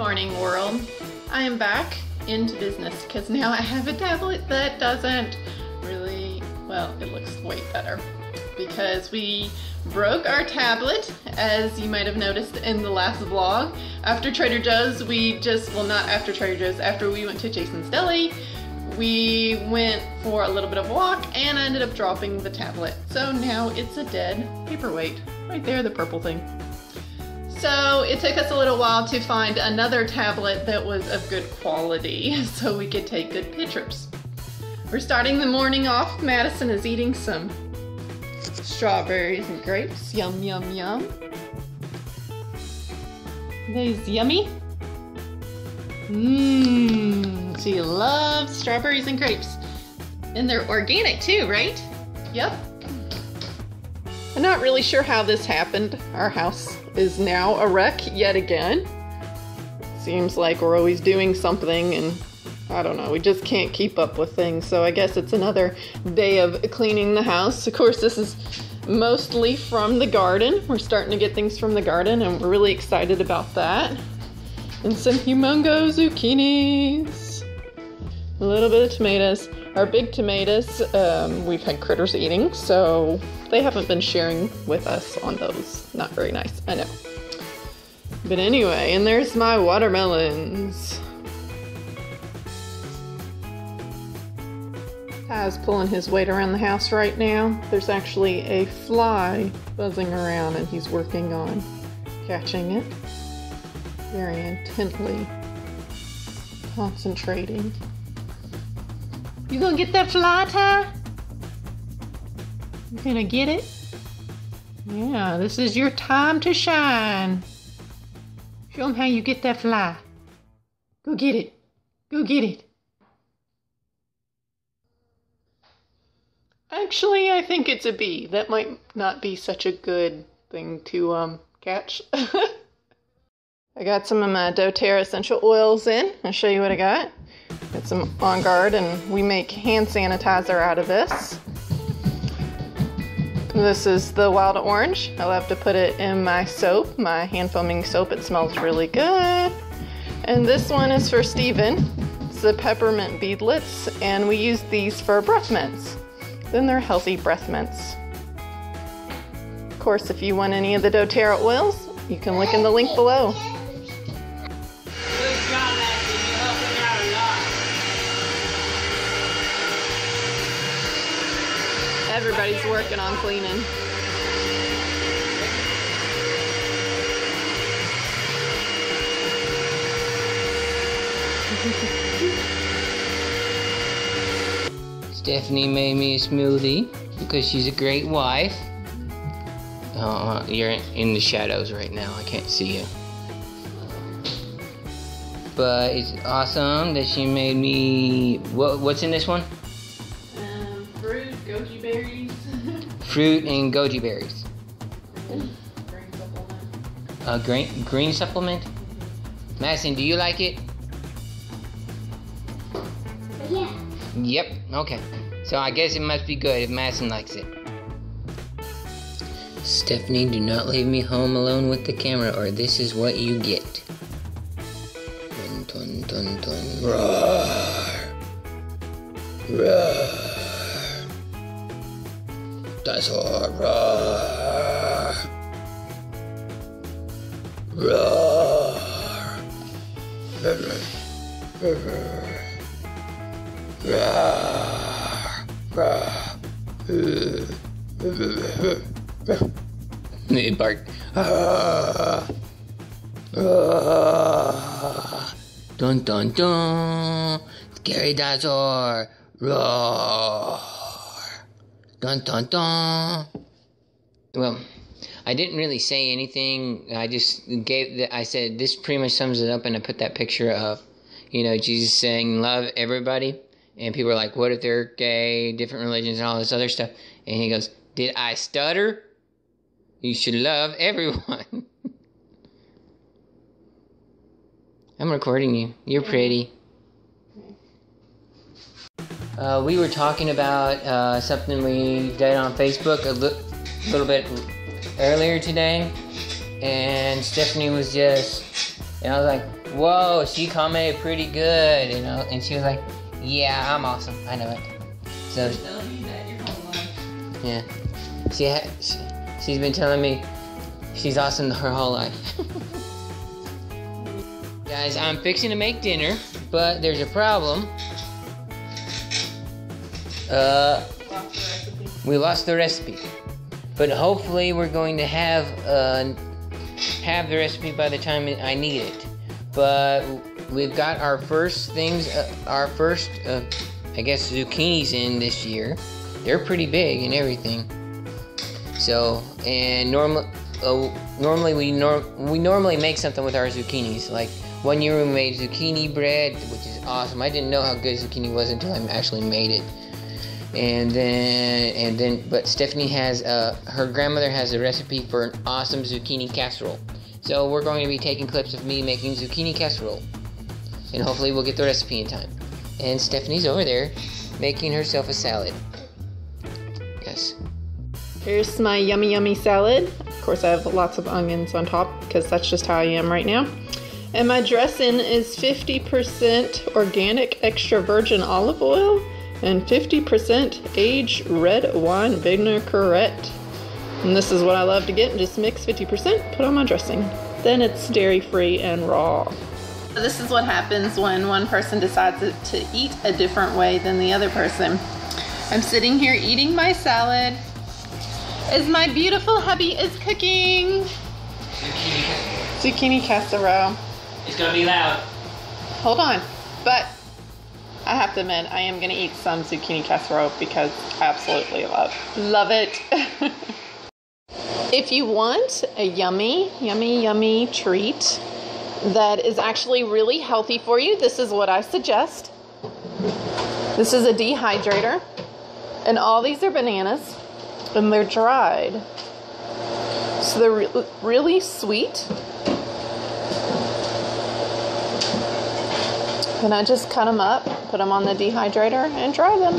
morning, world. I am back into business because now I have a tablet that doesn't really, well, it looks way better because we broke our tablet, as you might have noticed in the last vlog. After Trader Joe's, we just, well, not after Trader Joe's, after we went to Jason's Deli, we went for a little bit of a walk and I ended up dropping the tablet. So now it's a dead paperweight. Right there, the purple thing. So it took us a little while to find another tablet that was of good quality so we could take good pictures. We're starting the morning off. Madison is eating some strawberries and grapes. Yum, yum, yum. These yummy? Mmm, she loves strawberries and grapes. And they're organic too, right? Yep. I'm not really sure how this happened. Our house is now a wreck yet again. Seems like we're always doing something and I don't know, we just can't keep up with things. So I guess it's another day of cleaning the house. Of course, this is mostly from the garden. We're starting to get things from the garden and we're really excited about that. And some humongo zucchinis. A little bit of tomatoes. Our big tomatoes, um, we've had critters eating, so they haven't been sharing with us on those. Not very nice, I know. But anyway, and there's my watermelons. Ty's pulling his weight around the house right now. There's actually a fly buzzing around and he's working on catching it. Very intently concentrating. You gonna get that fly, Ty? You gonna get it? Yeah, this is your time to shine. Show them how you get that fly. Go get it. Go get it. Actually, I think it's a bee. That might not be such a good thing to um catch. I got some of my doTERRA essential oils in. I'll show you what I got. Got some On Guard, and we make hand sanitizer out of this. This is the wild orange. I love to put it in my soap, my hand foaming soap. It smells really good. And this one is for Steven. It's the peppermint beadlets, and we use these for breath mints. Then they're healthy breath mints. Of course, if you want any of the doTERRA oils, you can look in the link below. Everybody's working on cleaning. Stephanie made me a smoothie because she's a great wife. Uh, you're in the shadows right now. I can't see you. But it's awesome that she made me. What, what's in this one? Fruit and goji berries. green supplement. A green green supplement. Madison, do you like it? Yeah. Yep. Okay. So I guess it must be good if Madison likes it. Stephanie, do not leave me home alone with the camera, or this is what you get. Dun dun dun dun. Roar. Roar. Dinosaur. Roar. Roar. Roar! Roar! It barked. Dun dun dun. Scary dinosaur. Roar. Dun dun dun. Well, I didn't really say anything. I just gave the, I said this pretty much sums it up and I put that picture of, you know, Jesus saying love everybody. And people are like, what if they're gay, different religions and all this other stuff? And he goes, did I stutter? You should love everyone. I'm recording you. You're pretty. Uh, we were talking about uh, something we did on Facebook a li- little bit earlier today, and Stephanie was just, and I was like, whoa, she commented pretty good, you know, and she was like, yeah, I'm awesome. I know it. So, yeah, she, ha- she she's been telling me she's awesome her whole life. Guys, I'm fixing to make dinner, but there's a problem. Uh, we lost the recipe, but hopefully we're going to have uh, have the recipe by the time I need it. But we've got our first things, uh, our first, uh, I guess, zucchinis in this year. They're pretty big and everything. So, and normal, uh, normally we nor- we normally make something with our zucchinis. Like one year we made zucchini bread, which is awesome. I didn't know how good zucchini was until I actually made it. And then, and then, but Stephanie has, uh, her grandmother has a recipe for an awesome zucchini casserole. So we're going to be taking clips of me making zucchini casserole. And hopefully we'll get the recipe in time. And Stephanie's over there making herself a salad. Yes. Here's my yummy, yummy salad. Of course, I have lots of onions on top because that's just how I am right now. And my dressing is 50% organic extra virgin olive oil and 50% aged red wine vinaigrette. And this is what I love to get. Just mix 50%, put on my dressing. Then it's dairy free and raw. This is what happens when one person decides to eat a different way than the other person. I'm sitting here eating my salad as my beautiful hubby is cooking zucchini casserole. It's gonna be loud. Hold on, but I have to admit I am gonna eat some zucchini casserole because I absolutely love love it. if you want a yummy, yummy, yummy treat that is actually really healthy for you, this is what I suggest. This is a dehydrator, and all these are bananas, and they're dried. So they're re- really sweet. And I just cut them up, put them on the dehydrator, and dry them.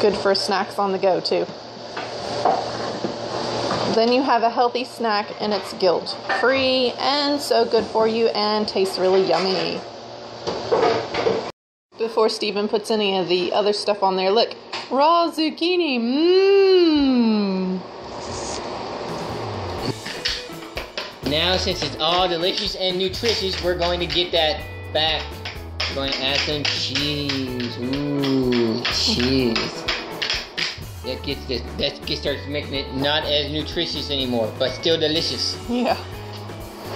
Good for snacks on the go, too. Then you have a healthy snack and it's guilt free and so good for you and tastes really yummy. Before Stephen puts any of the other stuff on there, look raw zucchini. Mmm. Now, since it's all delicious and nutritious, we're going to get that back. We're going to add some cheese. Ooh, cheese. That gets the, that gets starts making it not as nutritious anymore, but still delicious. Yeah.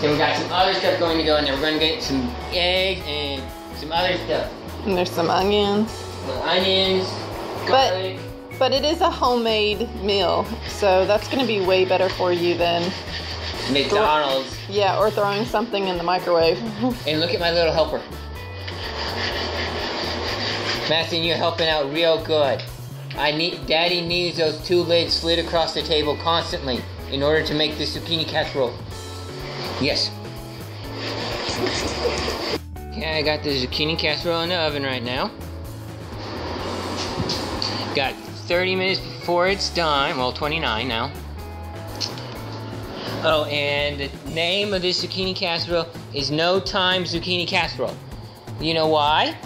Then we got some other stuff going to go in there. We're going to get some eggs and some other stuff. And there's some onions. Little onions, But- But it is a homemade meal, so that's going to be way better for you than, McDonald's. yeah, or throwing something in the microwave. And look at my little helper. Matthew, you're helping out real good. I need Daddy needs those two lids slid across the table constantly in order to make the zucchini casserole. Yes. Okay, I got the zucchini casserole in the oven right now. Got 30 minutes before it's done. Well, 29 now. Oh, and the name of this zucchini casserole is No Time Zucchini Casserole. You know why?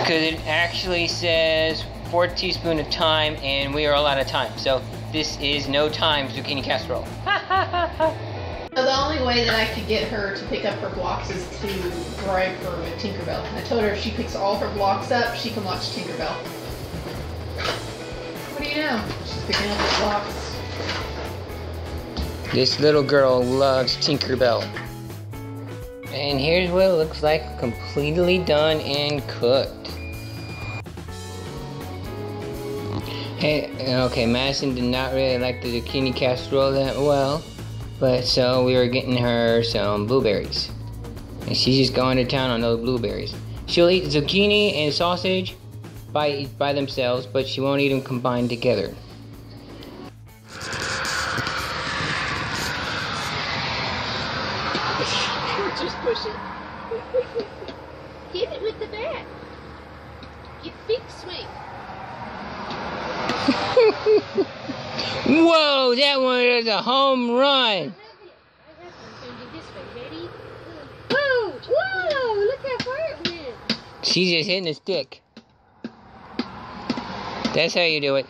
Because it actually says four teaspoon of thyme, and we are all out of time. So this is No Time Zucchini Casserole. So the only way that I could get her to pick up her blocks is to bribe her with Tinkerbell. I told her if she picks all her blocks up, she can watch Tinkerbell. What do you know? She's picking up the blocks. This little girl loves Tinkerbell. And here's what it looks like completely done and cooked. Hey, okay, Madison did not really like the zucchini casserole that well, but so we were getting her some blueberries. And she's just going to town on those blueberries. She'll eat zucchini and sausage by, by themselves, but she won't eat them combined together. Whoa, that one is a home run. Whoa, whoa, look how far it went. She's just hitting the stick. That's how you do it.